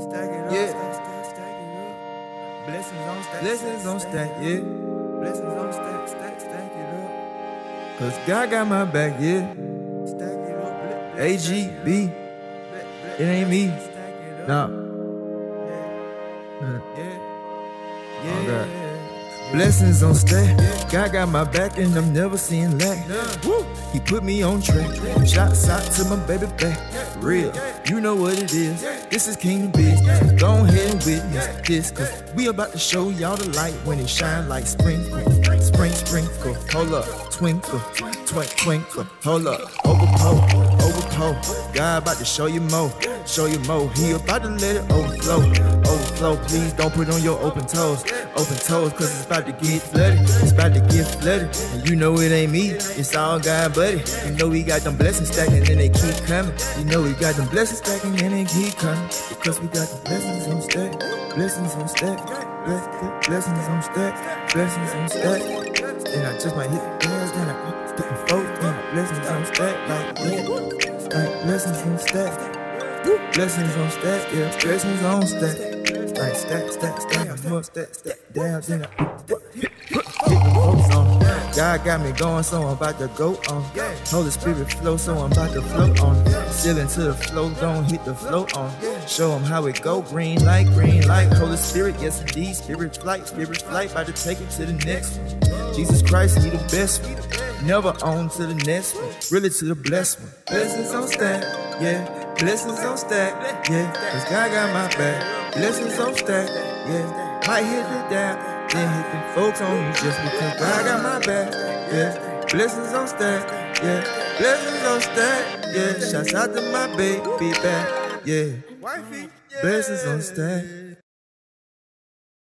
Stack it up, Yeah. stack, stack, stack it up. Blessings on stack, Blessings on stack, yeah. Blessings on stack, stack, stack it up. Cause God got my back, yeah. Stack it up, AGB, it ain't me. Stack it up. Nah. Yeah, Uh, yeah, Oh, yeah. God. Blessings on stack. God got my back and I'm never seeing lack. He put me on track. Shots out to my baby back. Real, you know what it is. This is Kingdom business. Go ahead and witness this, cause we about to show y'all the light when it shine like sprinkle. Spring, sprinkle. Hold up, twinkle, twink, twinkle. Hold up, overpour, overpour. God about to show you more, show you more. He about to let it overflow, overflow. Please don't put on your open toes, open toes, cause it's about to get flooded. It's about to get flooded. And you know it ain't me, it's all God, buddy. You know we got them blessings stacking and they keep coming. You know we got them blessings stacking and they keep coming. Because we got the blessings on stack, blessings on stack, bless- blessings on stack, blessings on stack. Then I just might hit the gas, then I hit the folks, then blessings on stack like that. Like blessings on stack. Blessings on stack, yeah, blessings on stack. Like stack, stack, stack, up, stack, stack, down, then. God got me going, so I'm about to go on. Holy Spirit flow, so I'm about to float on. Ceiling to the flow, don't hit the float on. Show them how it go, green light, green light. Holy Spirit, yes indeed, spirit flight, spirit flight, about to take it to the next one. Jesus Christ, he the best. Never on to the next one, really to the blessed one. Blessings on stack, yeah. Blessings on stack, yeah. Cause God got my back. Blessings on stack, yeah. Might hit the down, then hit the folks on me just because God got my back, yeah. Blessings on stack, yeah. Blessings on stack, yeah. Shouts out to my baby back, yeah. Wifey, Blessings on stack.